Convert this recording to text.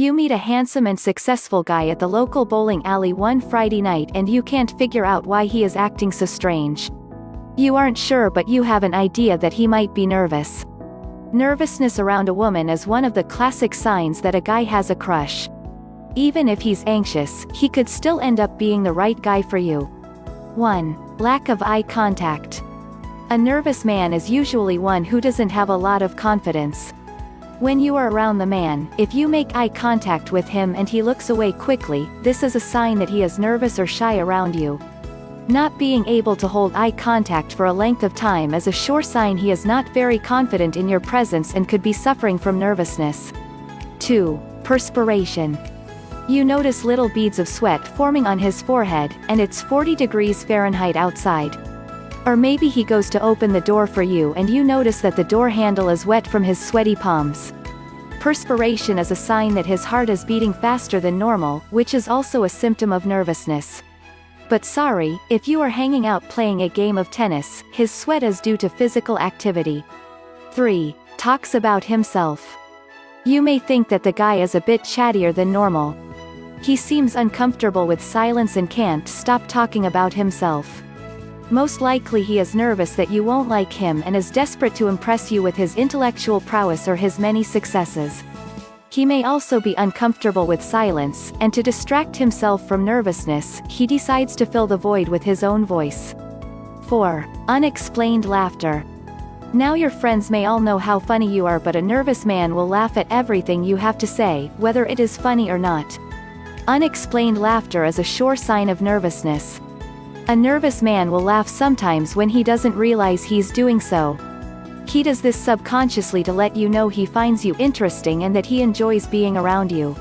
You meet a handsome and successful guy at the local bowling alley one Friday night and you can't figure out why he is acting so strange. You aren't sure but you have an idea that he might be nervous. Nervousness around a woman is one of the classic signs that a guy has a crush. Even if he's anxious, he could still end up being the right guy for you. 1. Lack of eye contact. A nervous man is usually one who doesn't have a lot of confidence. When you are around the man, if you make eye contact with him and he looks away quickly, this is a sign that he is nervous or shy around you. Not being able to hold eye contact for a length of time is a sure sign he is not very confident in your presence and could be suffering from nervousness. 2. Perspiration. You notice little beads of sweat forming on his forehead, and it's 40 degrees Fahrenheit outside. Or maybe he goes to open the door for you and you notice that the door handle is wet from his sweaty palms. Perspiration is a sign that his heart is beating faster than normal, which is also a symptom of nervousness. But sorry, if you are hanging out playing a game of tennis, his sweat is due to physical activity. 3. Talks about himself. You may think that the guy is a bit chattier than normal. He seems uncomfortable with silence and can't stop talking about himself. Most likely he is nervous that you won't like him and is desperate to impress you with his intellectual prowess or his many successes. He may also be uncomfortable with silence, and to distract himself from nervousness, he decides to fill the void with his own voice. 4. Unexplained laughter. Now your friends may all know how funny you are but a nervous man will laugh at everything you have to say, whether it is funny or not. Unexplained laughter is a sure sign of nervousness. A nervous man will laugh sometimes when he doesn't realize he's doing so. He does this subconsciously to let you know he finds you interesting and that he enjoys being around you.